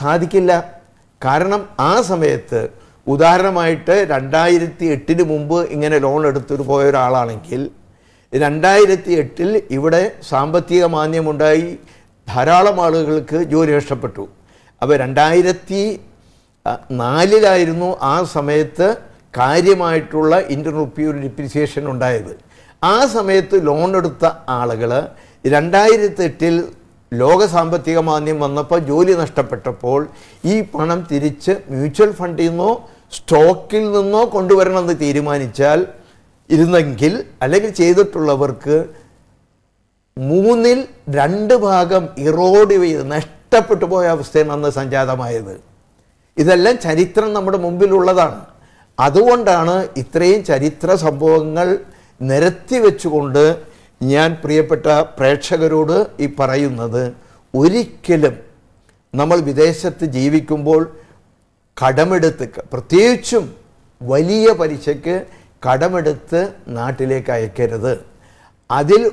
സാധിക്കില്ല. കാരണം ആ സമയത്ത് ഉദാഹരണമായിട്ട് രണ്ടായിരത്തി എട്ടിന് മുമ്പ് ഇങ്ങനെ ലോൺ എടുത്തിട്ട് പോയ ഒരാളാണെങ്കിൽ രണ്ടായിരത്തി എട്ടിൽ ഇവിടെ സാമ്പത്തിക മാന്യമുണ്ടായി ധാരാളം ആളുകൾക്ക് ജോലി നഷ്ടപ്പെട്ടു. അപ്പോൾ രണ്ടായിരത്തി നാലിലായിരുന്നു ആ സമയത്ത് കാര്യമായിട്ടുള്ള ഇന്ത്യൻ റുപ്പി ഒരു ഡിപ്രിസിയേഷൻ ഉണ്ടായത്. ആ സമയത്ത് ലോൺ എടുത്ത ആളുകൾ രണ്ടായിരത്തി എട്ടിൽ ലോക സാമ്പത്തിക മാന്യം വന്നപ്പോൾ ജോലി നഷ്ടപ്പെട്ടപ്പോൾ ഈ പണം തിരിച്ച് മ്യൂച്വൽ ഫണ്ടിൽ നിന്നോ സ്റ്റോക്കിൽ നിന്നോ കൊണ്ടുവരണമെന്ന് തീരുമാനിച്ചാൽ ഇരുന്നെങ്കിൽ അല്ലെങ്കിൽ ചെയ്തിട്ടുള്ളവർക്ക് മൂന്നിൽ രണ്ട് ഭാഗം ഇറോഡ് ചെയ്ത് നഷ്ടപ്പെട്ടു പോയ അവസ്ഥയാണ് അന്ന് സംജാതമായത്. ഇതെല്ലാം ചരിത്രം നമ്മുടെ മുമ്പിലുള്ളതാണ്. അതുകൊണ്ടാണ് ഇത്രയും ചരിത്ര സംഭവങ്ങൾ നിരത്തി വെച്ചുകൊണ്ട് ഞാൻ പ്രിയപ്പെട്ട പ്രേക്ഷകരോട് ഈ പറയുന്നത്. ഒരിക്കലും നമ്മൾ വിദേശത്ത് ജീവിക്കുമ്പോൾ കടമെടുത്ത് പ്രത്യേകിച്ചും വലിയ പലിശയ്ക്ക് കടമെടുത്ത് നാട്ടിലേക്ക് അയക്കരുത്. അതിൽ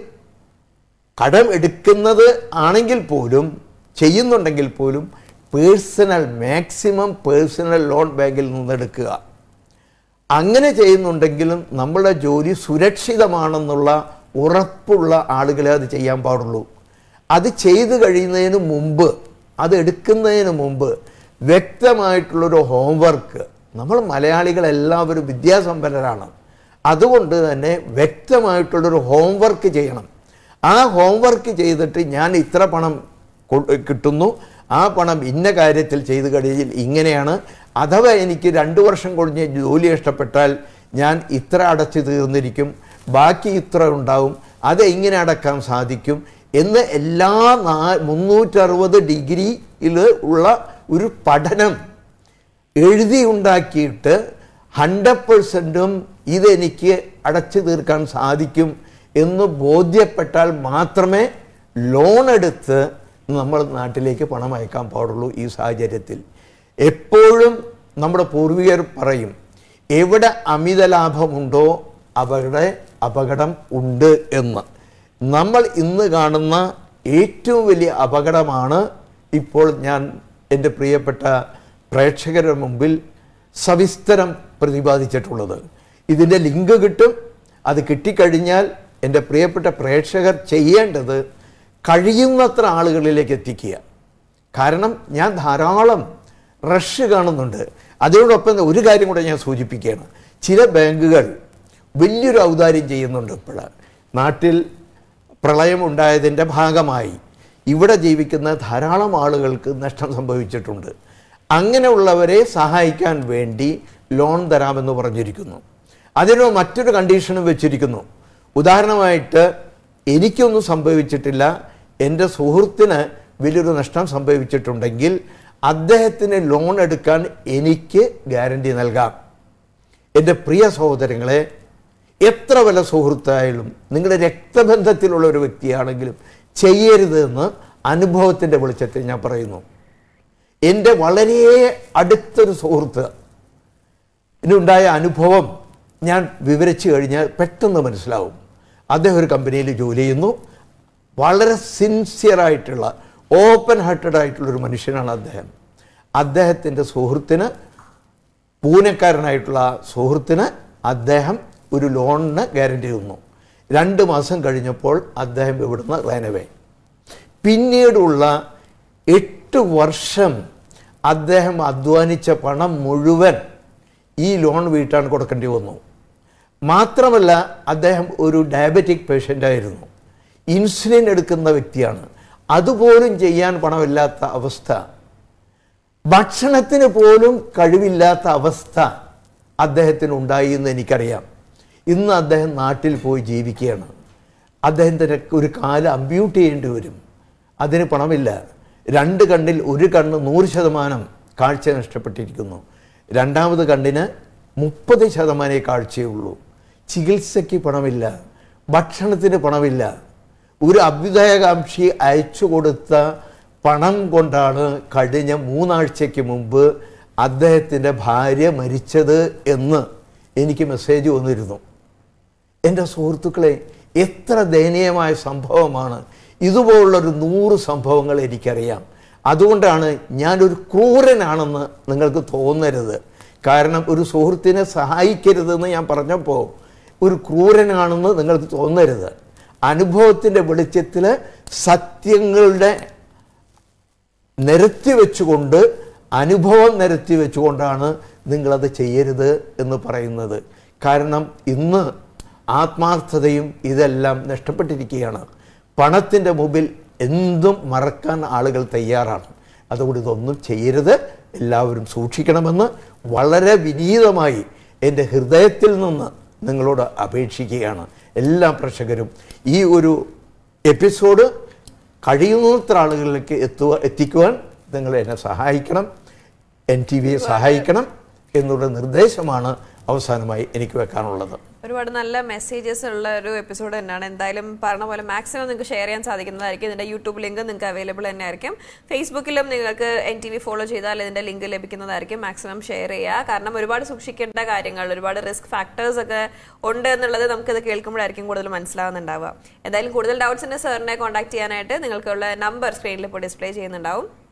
കടം എടുക്കുന്നത് ആണെങ്കിൽ പോലും ചെയ്യുന്നുണ്ടെങ്കിൽ പോലും പേഴ്സണൽ മാക്സിമം പേഴ്സണൽ ലോൺ ബാങ്കിൽ നിന്നെടുക്കുക. അങ്ങനെ ചെയ്യുന്നുണ്ടെങ്കിലും നമ്മുടെ ജോലി സുരക്ഷിതമാണെന്നുള്ള ഉറപ്പുള്ള ആളുകളെ അത് ചെയ്യാൻ പാടുള്ളൂ. അത് ചെയ്തു കഴിയുന്നതിന് മുമ്പ് അത് എടുക്കുന്നതിന് മുമ്പ് വ്യക്തമായിട്ടുള്ളൊരു ഹോംവർക്ക് നമ്മൾ മലയാളികൾ എല്ലാവരും വിദ്യാസമ്പന്നരാണ്. അതുകൊണ്ട് തന്നെ വ്യക്തമായിട്ടുള്ളൊരു ഹോംവർക്ക് ചെയ്യണം. ആ ഹോംവർക്ക് ചെയ്തിട്ട് ഞാൻ ഇത്ര പണം കിട്ടുന്നു. ആ പണം ഇന്ന കാര്യത്തിൽ ചെയ്തു കഴിഞ്ഞാൽ ഇങ്ങനെയാണ്. അഥവാ എനിക്ക് രണ്ട് വർഷം കഴിഞ്ഞ് ജോലി ഇഷ്ടപ്പെട്ടാൽ ഞാൻ ഇത്ര അടച്ചു തീർന്നിരിക്കും. ബാക്കി ഇത്ര ഉണ്ടാവും. അത് എങ്ങനെ അടക്കാൻ സാധിക്കും? എന്ന് എല്ലാ നാ മുന്നൂറ്ററുപത് ഡിഗ്രിയിൽ ഉള്ള ഒരു പഠനം എഴുതി ഉണ്ടാക്കിയിട്ട് ഹൺഡ്രഡ് പേഴ്സന്റും ഇതെനിക്ക് അടച്ചു തീർക്കാൻ സാധിക്കും എന്ന് ബോധ്യപ്പെട്ടാൽ മാത്രമേ ലോൺ എടുത്ത് നമ്മൾ നാട്ടിലേക്ക് പണം അയക്കാൻ പാടുള്ളൂ ഈ സാഹചര്യത്തിൽ. എപ്പോഴും നമ്മുടെ പൂർവികർ പറയും എവിടെ അമിത ലാഭമുണ്ടോ അവരുടെ അപകടം ഉണ്ട് എന്ന്. നമ്മൾ ഇന്ന് കാണുന്ന ഏറ്റവും വലിയ അപകടമാണ് ഇപ്പോൾ ഞാൻ എന്റെ പ്രിയപ്പെട്ട പ്രേക്ഷകരുടെ മുമ്പിൽ സവിസ്തരം പ്രതിപാദിച്ചിട്ടുള്ളത്. ഇതിന്റെ ലിങ്ക് കിട്ടും. അത് കിട്ടിക്കഴിഞ്ഞാൽ എന്റെ പ്രിയപ്പെട്ട പ്രേക്ഷകർ ചെയ്യേണ്ടത് കഴിയുന്നത്ര ആളുകളിലേക്ക് എത്തിക്കുക. കാരണം ഞാൻ ധാരാളം റഷ് കാണുന്നുണ്ട്. അതിനോടൊപ്പം ഒരു കാര്യം കൂടെ ഞാൻ സൂചിപ്പിക്കുകയാണ്. ചില ബാങ്കുകൾ വലിയൊരു ഔദാര്യം ചെയ്യുന്നുണ്ട് ഇപ്പോൾ നാട്ടിൽ പ്രളയമുണ്ടായതിന്റെ ഭാഗമായി ഇവിടെ ജീവിക്കുന്ന ധാരാളം ആളുകൾക്ക് നഷ്ടം സംഭവിച്ചിട്ടുണ്ട്. അങ്ങനെയുള്ളവരെ സഹായിക്കാൻ വേണ്ടി ലോൺ തരാമെന്ന് പറഞ്ഞിരിക്കുന്നു. അതിന് മറ്റൊരു കണ്ടീഷനും വെച്ചിരിക്കുന്നു. ഉദാഹരണമായിട്ട് എനിക്കൊന്നും സംഭവിച്ചിട്ടില്ല. എന്റെ സുഹൃത്തിന് വലിയൊരു നഷ്ടം സംഭവിച്ചിട്ടുണ്ടെങ്കിൽ അദ്ദേഹത്തിന് ലോൺ എടുക്കാൻ എനിക്ക് ഗ്യാരണ്ടി നൽകാം. എന്റെ പ്രിയ സഹോദരങ്ങളെ എത്ര വല്ല സുഹൃത്തായാലും നിങ്ങളുടെ രക്തബന്ധത്തിലുള്ള ഒരു വ്യക്തിയാണെങ്കിലും ചെയ്യരുത് എന്ന് അനുഭവത്തിന്റെ വെളിച്ചത്തിൽ ഞാൻ പറയുന്നു. എന്റെ വളരെ അടുത്തൊരു സുഹൃത്ത് ഇതിനുണ്ടായ അനുഭവം ഞാൻ വിവരിച്ചു കഴിഞ്ഞാൽ പെട്ടെന്ന് മനസ്സിലാവും. അദ്ദേഹം ഒരു കമ്പനിയിൽ ജോലി ചെയ്യുന്നു. വളരെ സിൻസിയറായിട്ടുള്ള ഓപ്പൺ ഹാർട്ടഡ് ആയിട്ടുള്ളൊരു മനുഷ്യനാണ് അദ്ദേഹം. അദ്ദേഹത്തിന്റെ സുഹൃത്തിന് പൂനക്കാരനായിട്ടുള്ള സുഹൃത്തിന് അദ്ദേഹം ഒരു ലോണിന് ഗ്യാരണ്ടി തന്നു. രണ്ട് മാസം കഴിഞ്ഞപ്പോൾ അദ്ദേഹം ഇവിടുന്ന് റേനവേ പിന്നീടുള്ള എട്ട് വർഷം അദ്ദേഹം അധ്വാനിച്ച പണം മുഴുവൻ ഈ ലോൺ വീട്ടാൻ കൊടുക്കേണ്ടി വന്നു. മാത്രമല്ല അദ്ദേഹം ഒരു ഡയബറ്റിക് പേഷ്യന്റ് ആയിരുന്നു. ഇൻസുലിൻ എടുക്കുന്ന വ്യക്തിയാണ്. അതുപോലും ചെയ്യാൻ പണമില്ലാത്ത അവസ്ഥ. ഭക്ഷണത്തിന് പോലും കഴിവില്ലാത്ത അവസ്ഥ അദ്ദേഹത്തിന് ഉണ്ടായി എന്ന് എനിക്കറിയാം. ഇന്ന് അദ്ദേഹം നാട്ടിൽ പോയി ജീവിക്കുകയാണ്. അദ്ദേഹത്തിന്റെ ഒരു കാൽ അമ്പ്യൂട്ട് ചെയ്യേണ്ടി വരും. അതിന് പണമില്ല. രണ്ട് കണ്ണിൽ ഒരു കണ്ണ് നൂറ് ശതമാനം കാഴ്ച നഷ്ടപ്പെട്ടിരിക്കുന്നു. രണ്ടാമത് കണ്ണിന് മുപ്പത് ശതമാനമേ കാഴ്ചയുള്ളൂ. ചികിത്സയ്ക്ക് പണമില്ല. ഭക്ഷണത്തിന് പണമില്ല. ഒരു അഭ്യുദയകാംക്ഷി അയച്ചു കൊടുത്ത പണം കൊണ്ടാണ് കഴിഞ്ഞ മൂന്നാഴ്ചയ്ക്ക് മുമ്പ് അദ്ദേഹത്തിന്റെ ഭാര്യ മരിച്ചത് എന്ന് എനിക്ക് മെസ്സേജ് വന്നിരുന്നു. എന്റെ സുഹൃത്തുക്കളെ എത്ര ദയനീയമായ സംഭവമാണ്. ഇതുപോലുള്ളൊരു നൂറ് സംഭവങ്ങൾ എനിക്കറിയാം. അതുകൊണ്ടാണ് ഞാനൊരു ക്രൂരനാണെന്ന് നിങ്ങൾക്ക് തോന്നരുത്. കാരണം ഒരു സുഹൃത്തിനെ സഹായിക്കരുതെന്ന് ഞാൻ പറഞ്ഞപ്പോൾ ഒരു ക്രൂരനാണെന്ന് നിങ്ങൾക്ക് തോന്നരുത്. അനുഭവത്തിന്റെ വെളിച്ചത്തിൽ സത്യങ്ങളുടെ നിരത്തി വെച്ചുകൊണ്ട് അനുഭവം നിരത്തി വെച്ചുകൊണ്ടാണ് നിങ്ങളത് ചെയ്യരുത് എന്ന് പറയുന്നത്. കാരണം ഇന്ന് ആത്മാർത്ഥതയും ഇതെല്ലാം നഷ്ടപ്പെട്ടിരിക്കുകയാണ്. പണത്തിന്റെ മുമ്പിൽ എന്തും മറക്കാൻ ആളുകൾ തയ്യാറാണ്. അതുകൊണ്ട് ഇതൊന്നും ചെയ്യരുത്. എല്ലാവരും സൂക്ഷിക്കണമെന്ന് വളരെ വിനീതമായി എന്റെ ഹൃദയത്തിൽ നിന്ന് നിങ്ങളോട് അപേക്ഷിക്കുകയാണ്. എല്ലാ പ്രേക്ഷകരും ഈ ഒരു എപ്പിസോഡ് കഴിയുന്നത്ര ആളുകളിലേക്ക് എത്തുക എത്തിക്കുവാൻ നിങ്ങൾ എന്നെ സഹായിക്കണം എൻ ടി വിയെ സഹായിക്കണം എന്നുള്ള നിർദ്ദേശമാണ് അവസാനമായി എനിക്ക് വെക്കാനുള്ളത്. ഒരുപാട് നല്ല മെസ്സേജസ് ഉള്ള ഒരു എപ്പിസോഡ് തന്നെയാണ്. എന്തായാലും പറഞ്ഞ പോലെ മാക്സിമം നിങ്ങൾക്ക് ഷെയർ ചെയ്യാൻ സാധിക്കുന്നതായിരിക്കും. ഇതിന്റെ യൂട്യൂബ് ലിങ്ക് നിങ്ങൾക്ക് അവൈലബിൾ തന്നെ ആയിരിക്കും ഫേസ്ബുക്കിലും നിങ്ങൾക്ക് എൻ ടി വി ഫോളോ ചെയ്താൽ ഇതിന്റെ ലിങ്ക് ലഭിക്കുന്നതായിരിക്കും. മാക്സിമം ഷെയർ ചെയ്യുക. കാരണം ഒരുപാട് സൂക്ഷിക്കേണ്ട കാര്യങ്ങൾ ഒരുപാട് റിസ്ക് ഫാക്ടേഴ്സ് ഒക്കെ ഉണ്ട് എന്നുള്ളത് നമുക്കിത് കേൾക്കുമ്പോഴായിരിക്കും കൂടുതൽ മനസ്സിലാവുന്നുണ്ടാവുക. എന്തായാലും കൂടുതൽ ഡൗട്ട്സിന്റെ സാറിനെ കോൺടാക്ട് ചെയ്യാനായിട്ട് നിങ്ങൾക്കുള്ള നമ്പർ സ്ക്രീനിൽ ഇപ്പോൾ ഡിസ്പ്ലേ ചെയ്യുന്നുണ്ടാവും.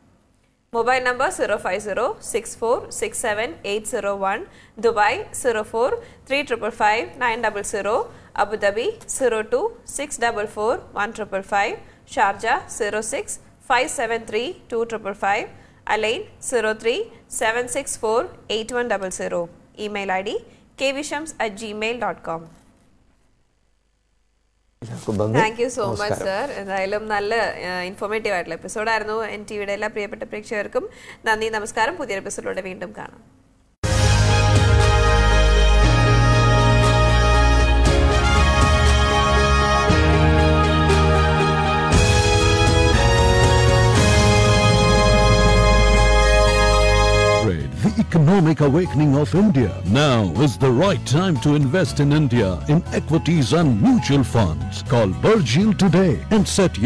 Mobile number 050-6467-801, Dubai 04-3555-900, Abu Dhabi 02-644-1555, Sharjah 06-573-255, Alain 03-764-8100, email ID kvishams at gmail.com. Thank you so much sir എന്തായാലും നല്ല ഇൻഫോർമേറ്റീവ് ആയിട്ടുള്ള എപ്പിസോഡായിരുന്നു എൻ ടി വിയുടെ എല്ലാ പ്രിയപ്പെട്ട പ്രേക്ഷകർക്കും നന്ദി നമസ്കാരം. പുതിയൊരു എപ്പിസോഡിലൂടെ വീണ്ടും കാണാം. Economic awakening of India. Now is the right time to invest in India in equities and mutual funds. Call Burjil today and set